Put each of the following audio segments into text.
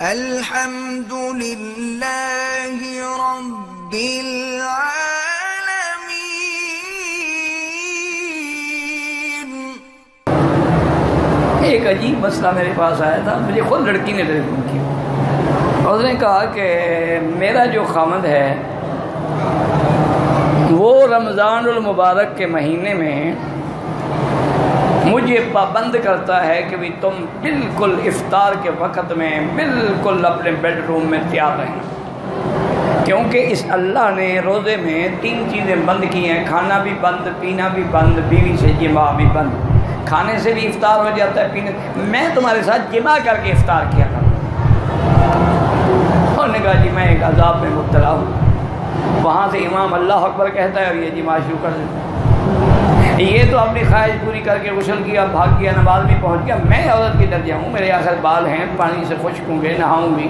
अल्हम्दुलिल्लाह रब्बिल आलमीन एक अजीब मसला मेरे पास आया था। मुझे खुद लड़की ने टेलीफोन किया। उसने कहा कि मेरा जो खामद है, वो रमज़ान मुबारक के महीने में मुझे पाबंद करता है कि भाई तुम बिल्कुल इफ्तार के वक़्त में बिल्कुल अपने बेडरूम में तैयार रहें। क्योंकि इस अल्लाह ने रोज़े में तीन चीज़ें बंद की हैं। खाना भी बंद, पीना भी बंद, बीवी से जिमा भी बंद। खाने से भी इफ्तार हो जाता है, पीने मैं तुम्हारे साथ जिमा करके इफ्तार किया करूँ। उन्होंने कहा जी, मैं एक अजाब में मुबतला हूँ। वहाँ से इमाम अल्लाह अकबर कहता है और ये जिमा शुरू कर देता है। ये तो अपनी ख्वाहिश पूरी करके गुसल किया, भाग गया नमाज़ भी पहुँच गया। मैं औरत की दर्जा हूँ, मेरे आखिर बाल हैं, पानी से खुश्क होंगे, नहाऊँगी।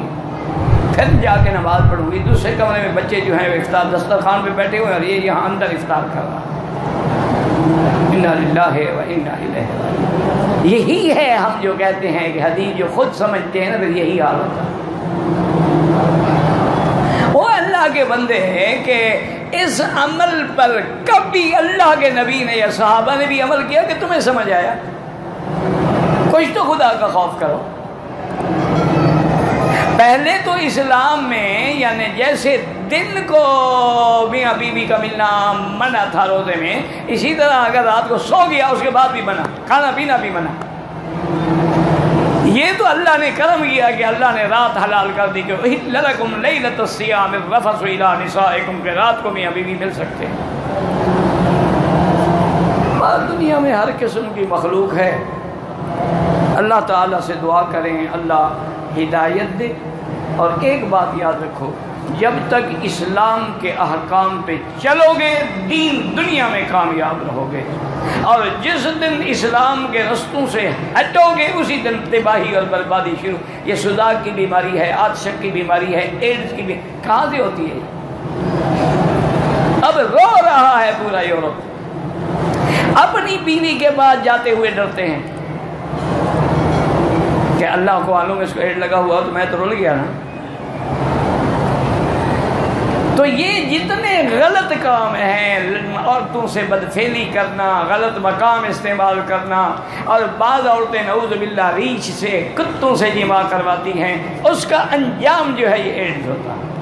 फिर जाके नमाज़ पढ़ूँगी। दूसरे कमरे में बच्चे जो हैं इफ्तार दस्तरखान पे बैठे हुए और ये यहाँ अंदर इफ्तार कर रहा यही है हम जो कहते हैं कि हदीस जो खुद समझते हैं ना, फिर यही हालत है। वो अल्लाह के बंदे हैं कि इस अमल पर कभी अल्लाह के नबी ने या सहाबा ने भी अमल किया कि तुम्हें समझ आया? कुछ तो खुदा का खौफ करो। पहले तो इस्लाम में, यानी जैसे दिन को मियाँ बीवी का मिलना मना था रोज़े में, इसी तरह अगर रात को सो गया, उसके बाद भी बना खाना पीना भी बना ये तो अल्लाह ने करम किया कि अल्लाह ने रात हलाल कर दी कि ललकुम में रफसुला निशाकुम के रात को मियाँ बीवी मिल सकते हैं। दुनिया में हर किस्म की मखलूक है। अल्लाह ताला से दुआ करें, अल्लाह हिदायत दे। और एक बात याद रखो, जब तक इस्लाम के अहकाम पे चलोगे, दीन दुनिया में कामयाब रहोगे। और जिस दिन इस्लाम के रस्तों से हटोगे, उसी दिन तबाही और बर्बादी शुरू। ये सुदाक की बीमारी है, आदशक की बीमारी है, एड्स की भी कहाँ से होती है? अब रो रहा है पूरा यूरोप। अपनी बीवी के बाद जाते हुए डरते हैं। कि अल्लाह को आलू में इसको एड लगा हुआ तो मैं तो रुल गया ना। तो ये जितने गलत काम हैं, औरतों से बदफेली करना, गलत मकाम इस्तेमाल करना, और बाद औरतें नऊज़बिल्ला रीछ से, कुत्तों से जिमा करवाती हैं, उसका अंजाम जो है ये एड्स होता है।